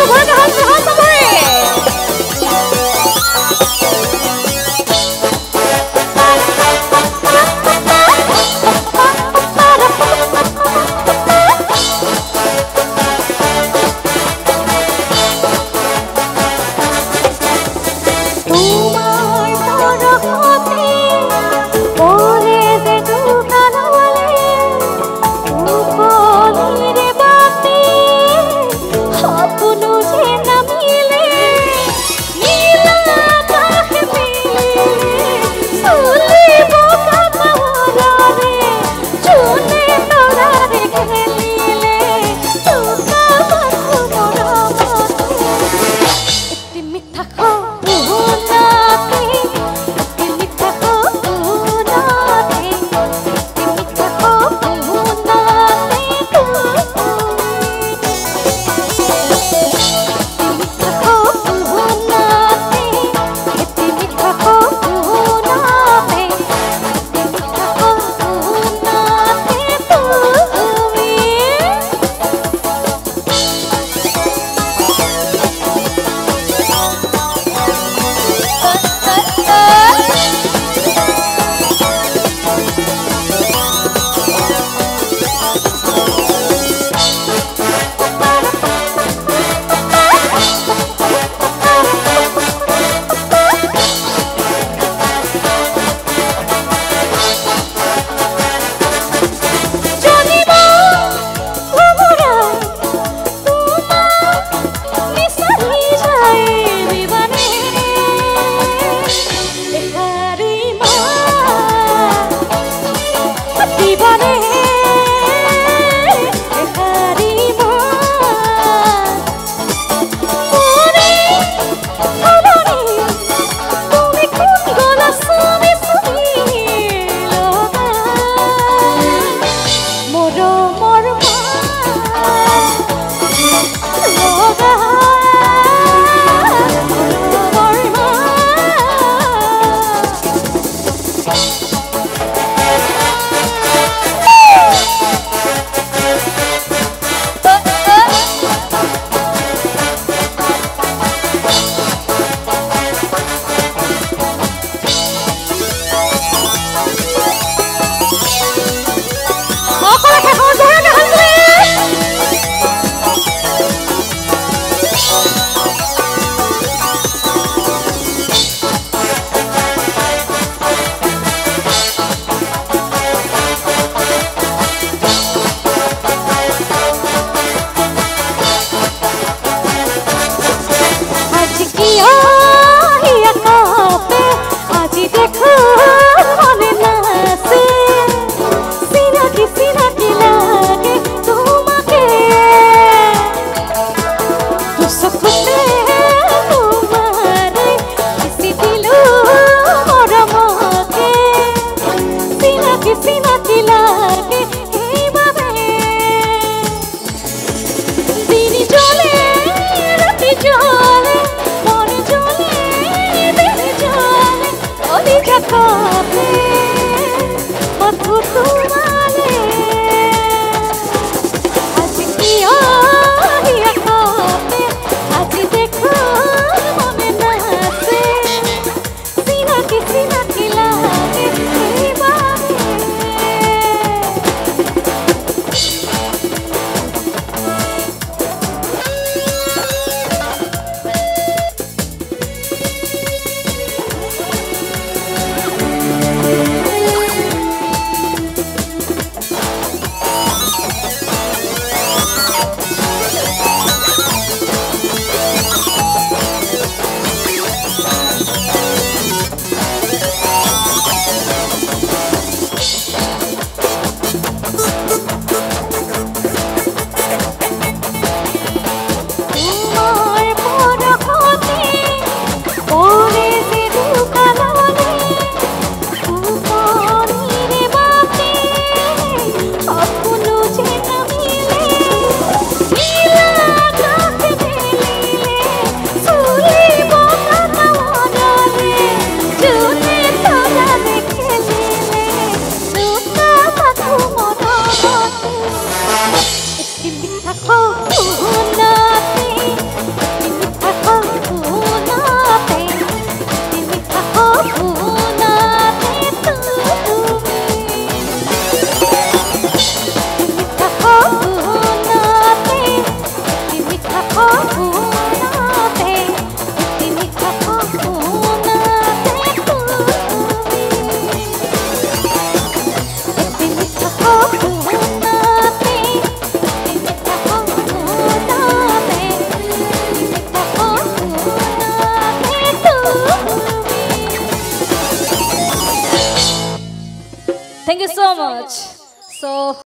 是国家的好子子。Thank you so much. So